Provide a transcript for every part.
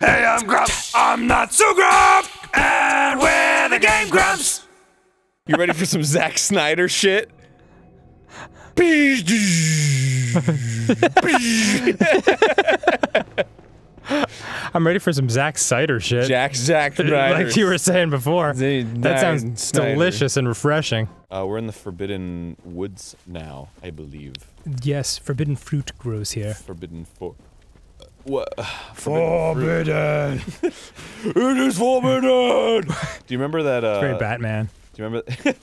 Hey, I'm Grumps. I'm not so Grump. And we're the Game Grumps. You ready for some Zack Snyder shit? I'm ready for some Zack cider shit. Jack Zack Snyder. like you were saying before. Z- That sounds Snyder. delicious and refreshing. Uh, we're in the Forbidden Woods now, I believe. Yes, forbidden fruit grows here. Forbidden for. What? Forbidden. it is forbidden. Do you remember that? Uh, Very Batman. Do you remember?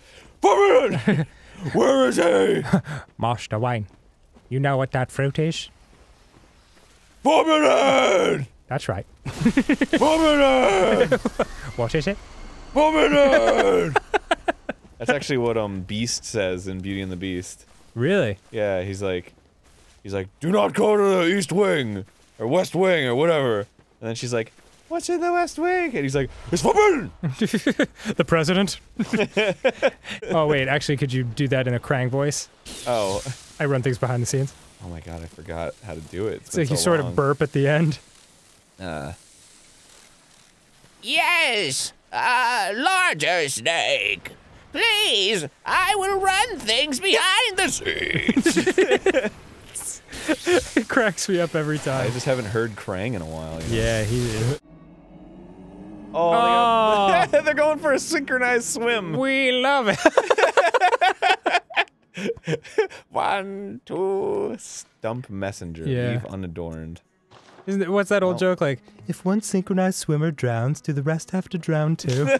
Forbidden. Where is he? Master Wayne. You know what that fruit is? Forbidden. That's right. Forbidden. What is it? Forbidden. That's actually what um Beast says in Beauty and the Beast. Really? Yeah, he's like, he's like, do not go to the East Wing or West Wing or whatever. And then she's like, what's in the West Wing? And he's like, it's forbidden. the president? oh, wait, actually, could you do that in a Krang voice? Oh, I run things behind the scenes. oh my god, I forgot how to do it. It's So been you sort long. of burp at the end. Uh, Yes, a larger snake. Please, I will run things behind the scenes. it cracks me up every time. I just haven't heard Krang in a while. you know? Yeah, he. Oh, Oh. they oh. are going for a synchronized swim. We love it. One, two, stump messenger, Yeah. leave unadorned. Isn't it, what's that old Well- joke like? If one synchronized swimmer drowns, do the rest have to drown too?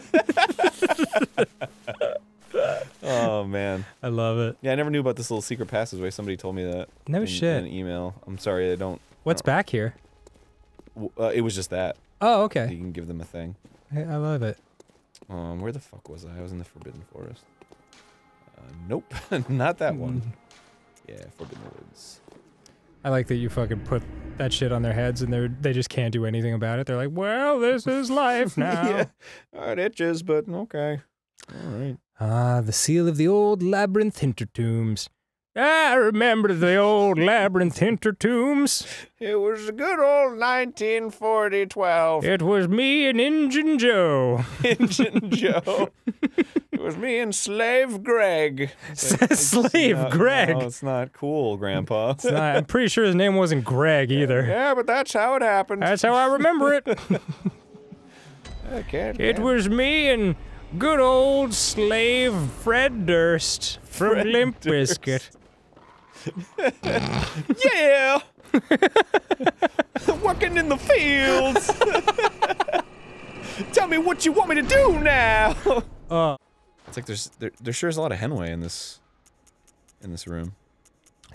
Oh man. I love it. Yeah, I never knew about this little secret passageway. Somebody told me that. No in, shit. In an email. I'm sorry, I don't. What's back here? Uh, it was just that. Oh, okay. You can give them a thing. I, I love it. Um, where the fuck was I? I was in the Forbidden Forest. Uh, nope, not that one. Mm. Yeah, Forbidden Woods. I like that you fucking put that shit on their heads and they're they just can't do anything about it. They're like, well, this is life now. yeah. It itches, but okay. All right. Ah, the seal of the old labyrinth hintertombs. I remember the old labyrinth hintertombs. It was a good old 1940 12. It was me and Injun Joe. Injun Joe. it was me and Slave Greg. Slave No, Greg. No, it's not cool, Grandpa. Not- I'm pretty sure his name wasn't Greg either. yeah, but that's how it happened. That's how I remember it. I can't. It was me and good old slave Fred Durst from Fred Limp Durst. Bizkit. Yeah. Working in the fields. Tell me what you want me to do now. Uh, It's like there's there, there sure is a lot of henway in this in this room.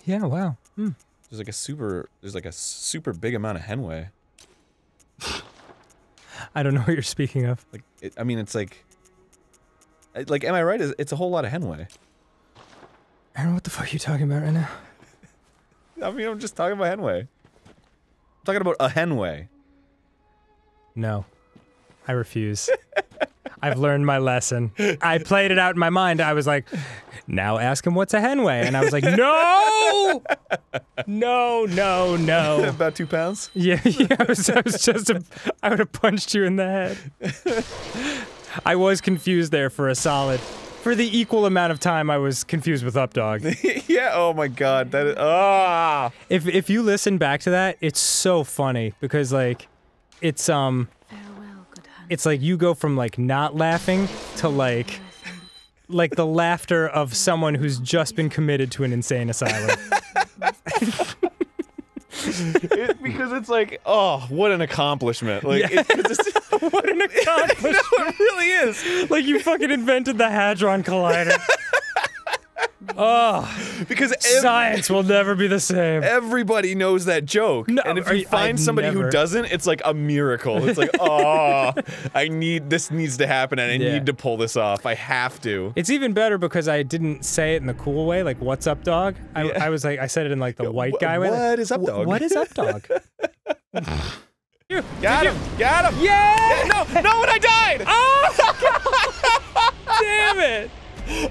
yeah, wow. Hmm. There's like a super there's like a super big amount of henway. I don't know what you're speaking of. Like it, I mean it's like I- like am I right? It's- a whole lot of henway. Aaron, what the fuck are you talking about right now? I mean I'm just talking about henway. I'm talking about a henway. No, I refuse. I've learned my lesson. I played it out in my mind. I was like, now ask him what's a henway. And I was like, no! No, no, no. About two pounds. Yeah, yeah, I was, I was just, a, I would have punched you in the head. I was confused there for a solid, for the equal amount of time I was confused with Updog. yeah. Oh my god. That is ah. If if you listen back to that, it's so funny because like, it's um, Farewell, good hunter. it's like you go from like not laughing to like, like the laughter of someone who's just been committed to an insane asylum. It- because it's like, oh, what an accomplishment! Like, Yeah. it's, 'cause it's, what an accomplishment! no, it really is. like you fucking invented the hadron collider. oh, Because science will never be the same. everybody knows that joke, No, and if you you- find I've somebody never- who doesn't, it's like a miracle. It's like, oh, I need this needs to happen, and I Yeah. need to pull this off. I have to. It's even better because I didn't say it in the cool way, like "What's up, dog." I, Yeah. I was like, I said it in like the white wh- guy way. like, what is up, dog?" What is up, dog? Got him! Got him! yeah! No, no, and I died! Oh, Damn it!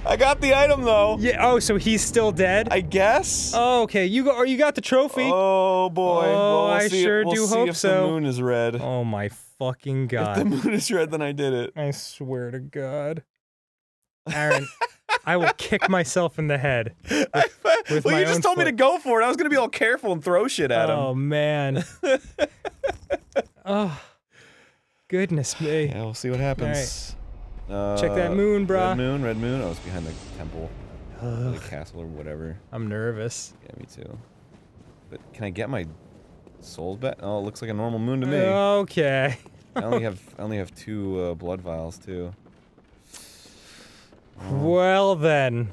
I got the item though. Yeah. Oh, so he's still dead? I guess. oh, okay. You go. Or you got the trophy. Oh boy. Oh, Well, we'll I if- sure we'll do see hope if so. The moon is red. Oh my fucking god. If the moon is red, then I did it. I swear to God, Aaron, I will kick myself in the head. with well, my you just told me to go for it. I was gonna be all careful and throw shit at him. Oh man. oh, goodness me. Yeah, we'll see what happens. Uh, Check that moon, bro. Red moon, red moon. Oh, it's behind the temple, or the castle, or whatever. I'm nervous. Yeah, me too. But can I get my souls back? Oh, it looks like a normal moon to me. Okay. I only have I only have two uh, blood vials too. Well then.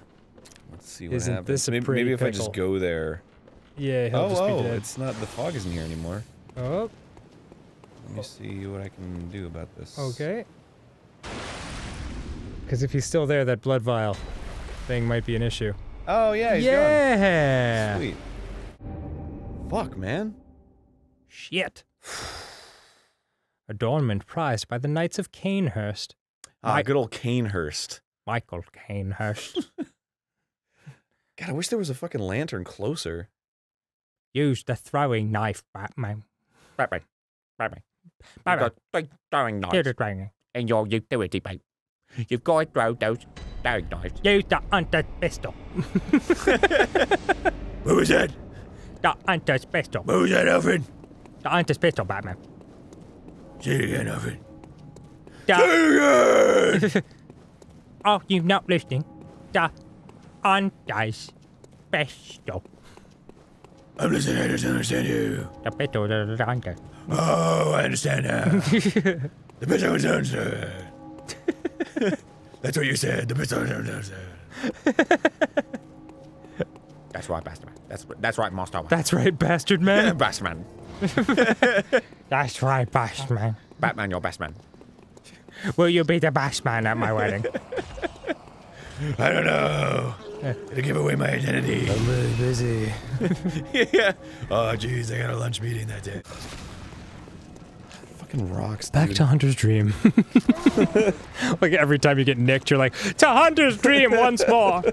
Let's see what Isn't happens. this a maybe, maybe if I just go there. Yeah, he'll oh, just be oh, dead. it's not. The fog isn't here anymore. Oh, Let me see what I can do about this. okay. Because if he's still there, that blood vial thing might be an issue. Oh yeah, he's yeah. gone. Sweet. Fuck, man. Shit. Adornment prized by the Knights of Cainhurst. Ah, Mi- good old Cainhurst. Michael Cainhurst. God, I wish there was a fucking lantern closer. Use the throwing knife, Batman. Batman. Batman. You've got big throwing knives in your utility belt. You've got to throw those throwing knives. Use the hunter's pistol. What was that? The hunter's pistol. What was that, Alfred? The hunter's pistol, Batman. Say it again, Alfred. The oh, you're not listening. The hunter's pistol. I'm listening, I just understand you. The pistol the hunter. Oh, I understand now. the pistol was answered. That's what you said. The pistol was answered. That's right, Bastard Man. That's, that's right, Master. That's right, bastard man. Bastard Man. That's right, bastard man. Batman, your best man. Will you be the best man at my wedding? I don't know. To give away my identity. I'm really busy. yeah. Oh, jeez, I got a lunch meeting that day. Fucking rocks. Back dude. to Hunter's Dream. like every time you get nicked, you're like, to Hunter's Dream once more.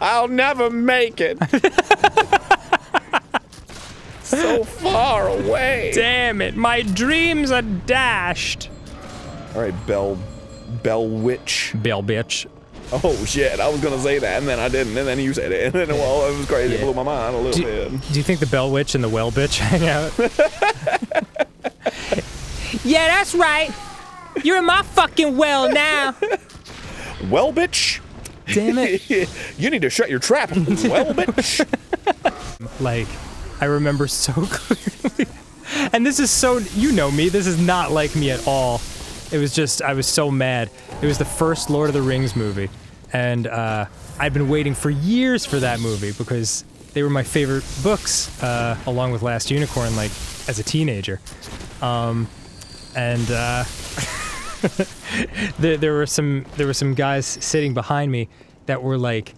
I'll never make it. so far away. Damn it, my dreams are dashed. All right, Bell, Bell Witch. Bell bitch. Oh shit! I was gonna say that, and then I didn't, and then you said it, and then well, it was crazy. It blew my mind a little Do, bit. do you think the Bell Witch and the Well Bitch hang out? Yeah, that's right. You're in my fucking well now. Well, bitch, Damn it. you need to shut your trap. well, bitch. like I remember so clearly. and this is so you know me, this is not like me at all. It was just I was so mad. It was the first Lord of the Rings movie and uh I'd been waiting for years for that movie because they were my favorite books uh along with Last Unicorn like as a teenager. Um and uh there, there were some there were some guys sitting behind me that were like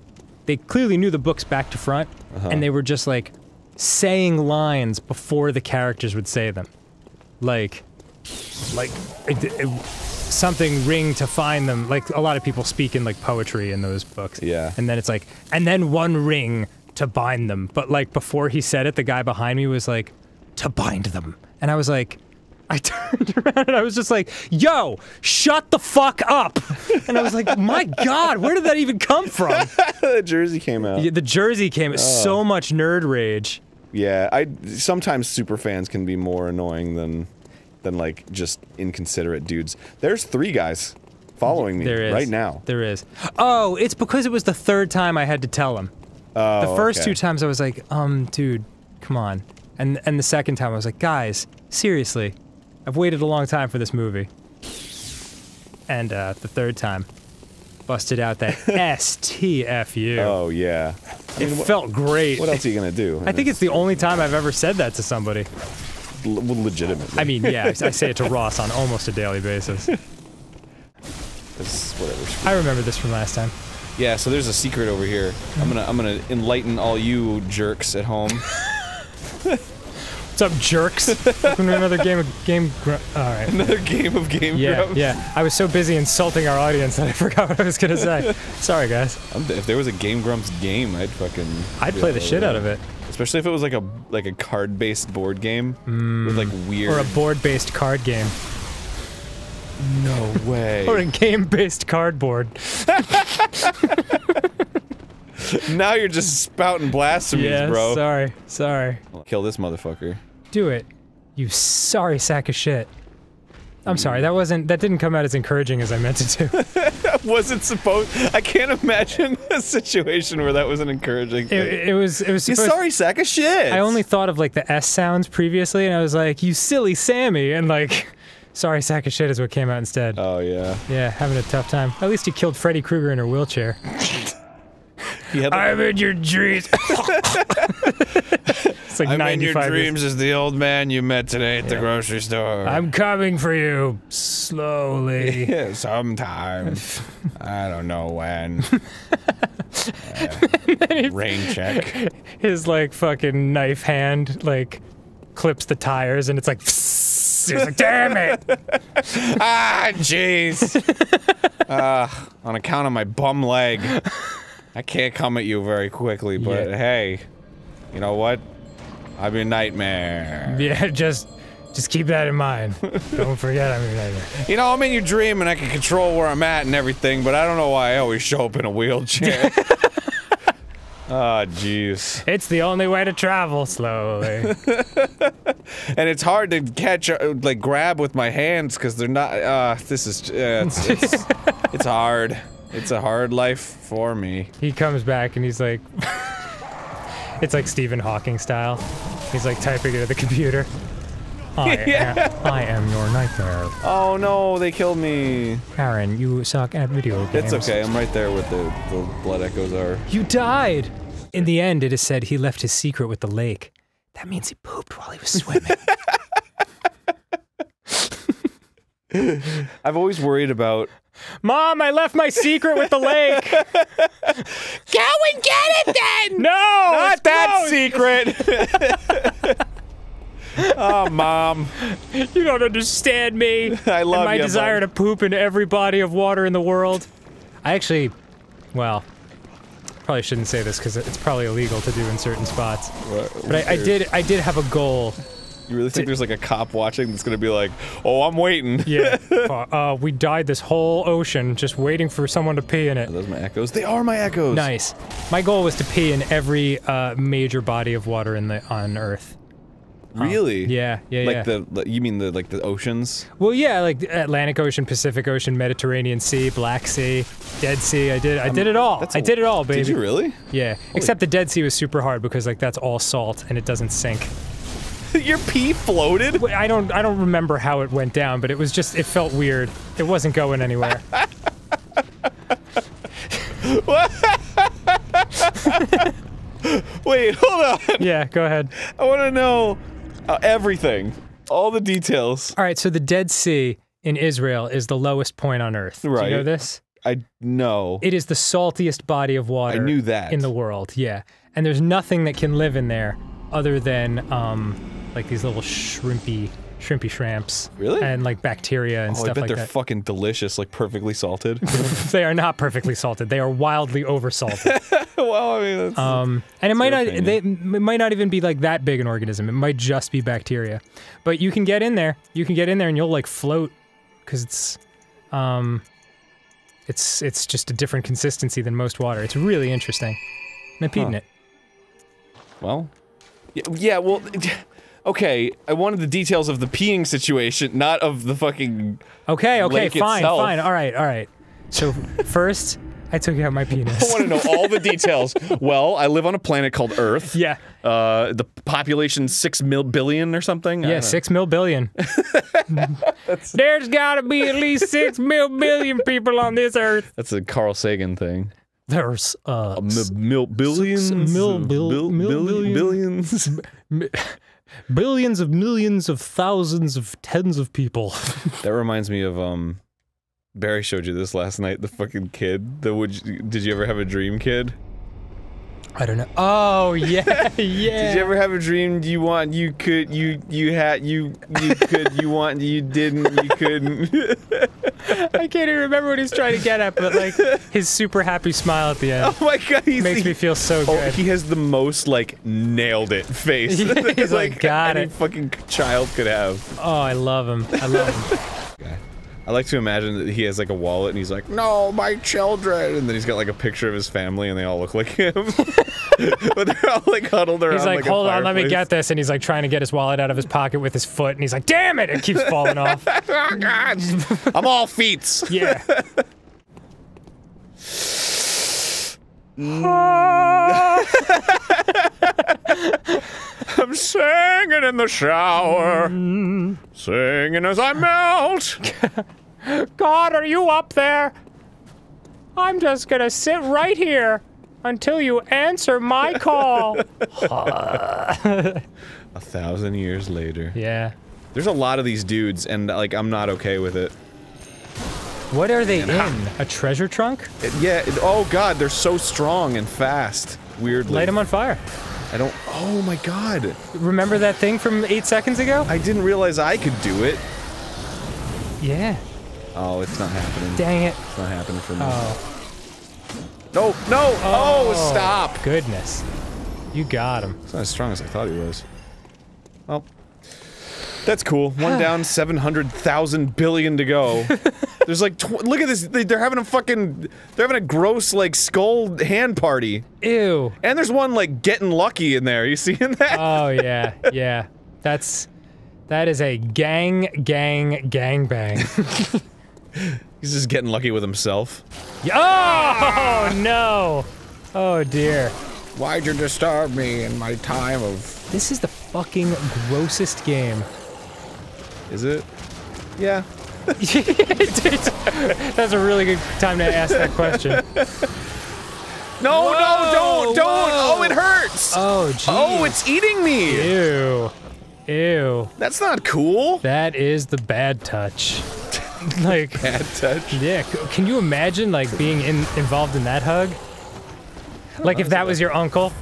they clearly knew the books back to front and they were just like saying lines before the characters would say them. Like like it- it- something ring to find them. Like a lot of people speak in like poetry in those books. Yeah. and then it's like and then one ring to bind them. But like before he said it the guy behind me was like to bind them. And i was like I turned around and I was just like, yo, shut the fuck up. And I was like, my God, where did that even come from? the jersey came out. Yeah, the jersey came, so much nerd rage. Yeah, I sometimes super fans can be more annoying than than like just inconsiderate dudes. There's three guys following me There is. right now. There is. Oh, it's because it was the third time I had to tell him. Oh, The first okay. two times I was like, um, dude, come on. And and the second time I was like, guys, seriously, I've waited a long time for this movie. And uh, the third time, busted out that STFU. Oh yeah. it felt great. What else are you gonna do? I think it's the only time I've ever said that to somebody. L- legitimately. I mean, yeah, I I say it to Ross on almost a daily basis. It's whatever. I remember this from last time. Yeah, so there's a secret over here. I'm gonna I'm gonna enlighten all you jerks at home. What's up, jerks? Welcome to another game of game. Gr- All right. Another game of Game Yeah, Grumps. yeah. I was so busy insulting our audience that I forgot what I was gonna say. Sorry, guys. I'm- If there was a Game Grumps game, I'd fucking. I'd play the shit over out of it. Especially if it was like a like a card-based board game with like hmm. weird. Or a board-based card game. no way. Or a game-based cardboard. now you're just spouting blasphemies, yeah, bro. sorry. Sorry. Kill this motherfucker. Do it. You sorry sack of shit. I'm sorry, that wasn't that didn't come out as encouraging as I meant it to. wasn't supposed. I can't imagine a situation where that was an encouraging thing. It, it was it was you sorry sack of shit. I only thought of like the S sounds previously and I was like, you silly Sammy and like sorry sack of shit is what came out instead. Oh yeah. yeah, having a tough time. At least you killed Freddy Krueger in her wheelchair. He like, in your dreams. it's like I'm in 95 your years- dreams as the old man you met today at the grocery store. I'm coming for you slowly. Yeah, sometime. I don't know when. Uh, rain check. His like fucking knife hand like clips the tires and it's like He's like, damn it! Ah, jeez. uh, on account of my bum leg, I can't come at you very quickly, but Yeah. hey, you know what? I'm your nightmare. Yeah, just just keep that in mind. Don't forget I'm your nightmare. You know, I'm in your dream and I can control where I'm at and everything, but I don't know why I always show up in a wheelchair. Ah, jeez. It's the only way to travel slowly. And it's hard to catch, uh, like, grab with my hands because they're not. Uh, this is. Uh, it's, it's, it's hard. It's a hard life for me. he comes back and he's like, it's like Stephen Hawking style. He's like typing into the computer. I, am, I am your nightmare. Oh no, they killed me. Aaron, you suck at video games. It's okay, I'm right there with the, the blood echoes are. You died! In the end, it is said he left his secret with the lake. That means he pooped while he was swimming. I've always worried about. Mom, I left my secret with the lake! Go and get it then! No! Not that closed. secret! oh, mom. You don't understand me. I love and my ya, desire bud. to poop in every body of water in the world. I actually, well, probably shouldn't say this because it's probably illegal to do in certain spots. But I, I did, I did have a goal. You really think there's like a cop watching that's gonna be like, oh, I'm waiting? Yeah. uh, we died this whole ocean just waiting for someone to pee in it. Are those my echoes? They are my echoes. Nice. My goal was to pee in every uh, major body of water in the on Earth. Really? Yeah, yeah, Like yeah. the, the- you mean the like the oceans? Well, yeah, like Atlantic Ocean, Pacific Ocean, Mediterranean Sea, Black Sea, Dead Sea. I did, I did it all. I did it all, baby. Did you really? Yeah. Except the Dead Sea was super hard because like that's all salt and it doesn't sink. Your pee floated? I don't, I don't remember how it went down, but it was just, it felt weird. It wasn't going anywhere. Wait, hold on. yeah, go ahead. I want to know uh, everything, all the details. All right, so the Dead Sea in Israel is the lowest point on Earth. Right. Do you know this? I know. It is the saltiest body of water. I knew that. in the world. Yeah, and there's nothing that can live in there other than um, like these little shrimpy, shrimpy shrimps. Really? And like bacteria and oh, I bet like they're that. fucking delicious, like perfectly salted. they are not perfectly salted. They are wildly oversalted. well, I mean, that's, Um, and it might not. They, it might not even be like that big an organism. It might just be bacteria. But you can get in there. You can get in there, and you'll like float because it's, um, it's it's just a different consistency than most water. It's really interesting. And I peed in Huh. it. well, yeah, yeah, well, okay. I wanted the details of the peeing situation, not of the fucking. Okay, okay, fine, itself. fine. All right, all right. So first, I took out my penis. I want to know all the details. well, I live on a planet called Earth. yeah, Uh, the population six mil billion or something. Yeah, six mil billion. There's gotta be at least six mil billion people on this earth. That's a Carl Sagan thing. There's uh, M- mil- billions, mil- bil- mil- billion- billion. billions. Billions of millions of thousands of tens of people. that reminds me of um. Barry showed you this last night. The fucking kid. The would you, did you ever have a dream kid? I don't know. Oh yeah, yeah. Did you ever have a dream you want you could you you had you you could you want you didn't you couldn't? I can't even remember what he's trying to get at, but like his super happy smile at the end oh my god, he's makes me feel so good. Oh, good. he has the most like nailed it face. He's like, "Got any it." fucking child could have. oh, I love him. I love him. I like to imagine that he has like a wallet and he's like, "No, my children," and then he's got like a picture of his family and they all look like him, but they're all like huddled around. He's like, a hold on, let me get this, and he's like trying to get his wallet out of his pocket with his foot, and he's like, damn it, it keeps falling off. Oh god, I'm all feet. Yeah. I'm singing in the shower, Mm. singing as I melt. God, are you up there? I'm just gonna sit right here until you answer my call. A thousand years later. yeah. There's a lot of these dudes, and like I'm not okay with it. What are they in? A treasure trunk? It- yeah. it- oh god, they're so strong and fast. Weirdly. Light them on fire. I don't. Oh my god. Remember that thing from eight seconds ago? I didn't realize I could do it. Yeah. Oh, it's not happening. Dang it. It's not happening for me. Oh. No, no! Oh, oh, stop! Goodness. You got him. It's not as strong as I thought he was. Well, that's cool. One down, 700,000 billion to go. There's like, tw look at this. They, they're having a fucking, they're having a gross, like, skull hand party. Ew. And there's one, like, getting lucky in there. You seeing that? Oh yeah, yeah. That's that is a gang, gang, gang bang. He's just getting lucky with himself. oh no! Oh dear. Why'd you disturb me in my time of. This is the fucking grossest game. Is it? Yeah. That's a really good time to ask that question. No, no, don't, don't! whoa. Oh, it hurts! Oh jeez. oh, it's eating me! Ew. Ew. That's not cool! That is the bad touch. like, Bad touch. yeah. Can you imagine like being in, involved in that hug? Like if that was your uncle,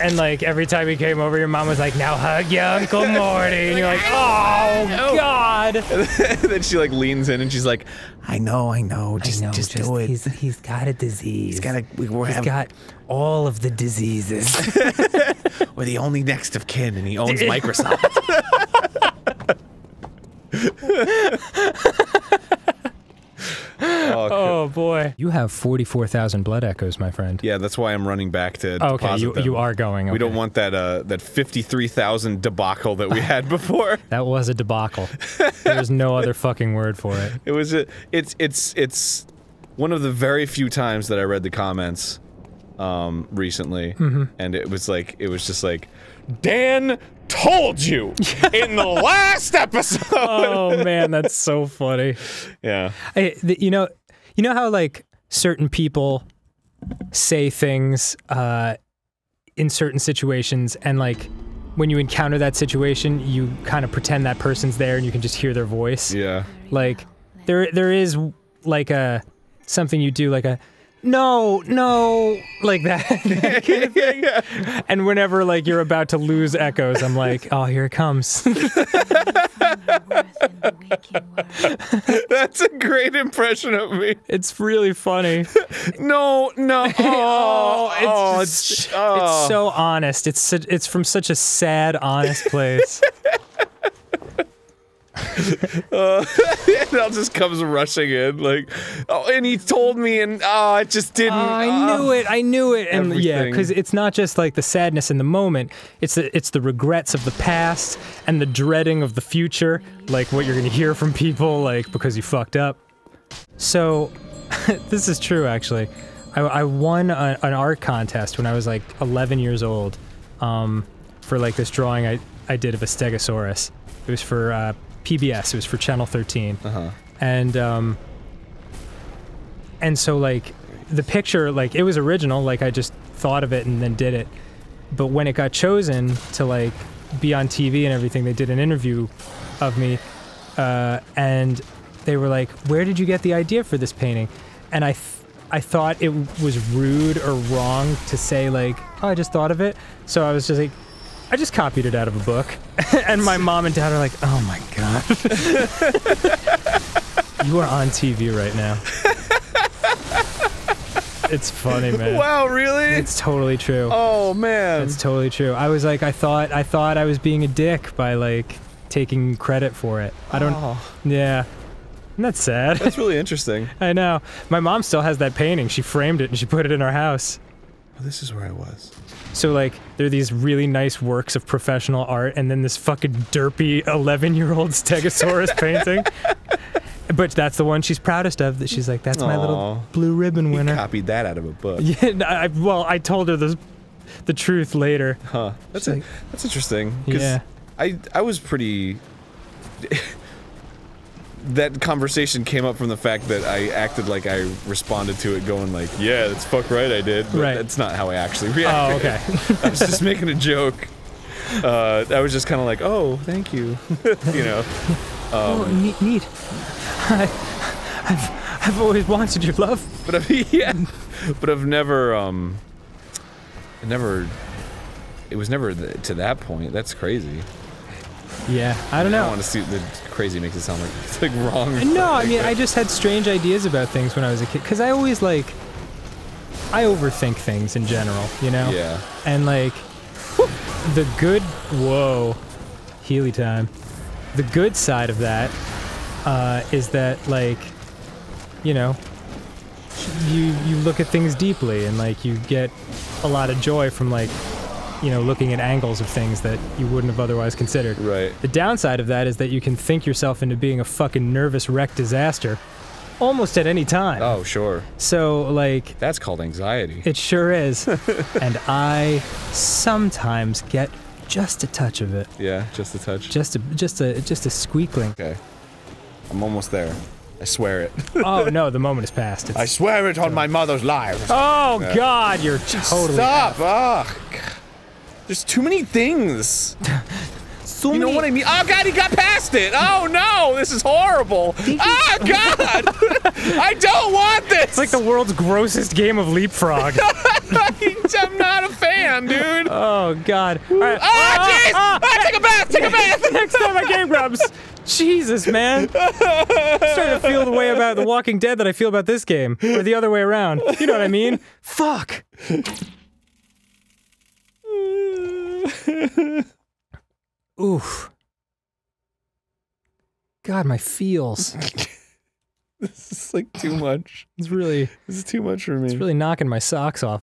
and like every time he came over, your mom was like, "Now hug your Uncle Morty," and you're like, "Oh God." and then she like leans in and she's like, "I know, I know, just I know, just, do it. He's, he's got a disease. He's gotta. We, we're, He's having, got all of the diseases. we're the only next of kin, and he owns Microsoft." Oh, oh boy. You have 44,000 blood echoes, my friend. yeah, that's why I'm running back to Oh, okay, deposit you, them. you are going. We don't want that uh that fifty-three thousand debacle that we had before. That was a debacle. There's no other fucking word for it. It was a, it's it's it's one of the very few times that I read the comments um recently Mm-hmm. and it was like it was just like Dan told you in the last episode. Oh man, that's so funny. yeah. I, the, you know, you know how like certain people say things uh, in certain situations, and like when you encounter that situation, you kind of pretend that person's there, and you can just hear their voice. Yeah. Like there, there is like a something you do, like a no, no, like that. that kind of thing. And whenever like you're about to lose echoes, I'm like, oh, here it comes. That's a great impression of me. it's really funny. No, no. Oh, it's oh, just- it's, oh. It's so honest. It's it's from such a sad, honest place. it all just comes rushing in like oh and he told me and oh it just didn't I knew it. I knew it. And yeah, because it's not just like the sadness in the moment. It's the it's the regrets of the past and the dreading of the future, like what you're gonna hear from people, like because you fucked up. So, this is true actually. I, I won a, an art contest when I was like 11 years old, um, for like this drawing I I did of a Stegosaurus. It was for uh, PBS. It was for Channel 13. uh-huh and um and so like the picture like it was original like i just thought of it and then did it but when it got chosen to like be on tv and everything they did an interview of me uh, and they were like where did you get the idea for this painting and i th- I thought it was rude or wrong to say like, "Oh, I just thought of it." So I was just like, I just copied it out of a book. and my mom and dad are like, "Oh my god." you are on TV right now. it's funny, man. Wow, really? It's totally true. oh man. It's totally true. I was like, I thought, I thought I was being a dick by like taking credit for it. I don't. Oh, Yeah. Isn't that sad? that's really interesting. I know. My mom still has that painting. She framed it and she put it in our house. Oh, this is where I was. So like, there are these really nice works of professional art, and then this fucking derpy 11-year-old Stegosaurus painting. But that's the one she's proudest of. That she's like, that's my little blue ribbon You winner. copied that out of a book. Yeah. I, well, I told her the the truth later. Huh. That's a, like- that's interesting. Yeah. I I was pretty. that conversation came up from the fact that I acted like I responded to it, going like, "Yeah, that's fuck right, I did." But Right. That's not how I actually reacted. Oh, okay. I was just making a joke. Uh, I was just kind of like, "Oh, thank you," you know. oh, neat, neat. I, I've I've always wanted your love. But I've, yeah, but I've never um, never. It was never th- to that point. That's crazy. Yeah, I don't know. I don't want to see the crazy makes it sound like it's like wrong. No, I mean, I just had strange ideas about things when I was a kid. Because I always, like, I overthink things in general, you know? Yeah. And, like, the good. Whoa. Healy time. The good side of that uh, is that, like, you know, you you look at things deeply and like you get a lot of joy from like you know looking at angles of things that you wouldn't have otherwise considered. Right. The downside of that is that you can think yourself into being a fucking nervous wreck disaster almost at any time. Oh, sure. So, like, That's called anxiety. it sure is. and I sometimes get just a touch of it. Yeah, just a touch. Just a just a just a squeakling. Okay. I'm almost there. I swear it. oh no, the moment is past. It's, I swear it on my mother's life. oh god, you're totally Stop! Ugh. There's too many things. So You know many- what I mean? Oh god, he got past it! Oh no, this is horrible! Oh god! I don't want this! It's like the world's grossest game of leapfrog. I'm not a fan, dude! oh god. All right. Ah, jeez! Ah, take a bath! Take a bath! Next time I Game Grumps. Jesus, man. I'm starting to feel the way about The Walking Dead that I feel about this game. Or the other way around. You know what I mean? Fuck. Oof. God, my feels. This is like too much. It's really This is too much for me. it's really knocking my socks off.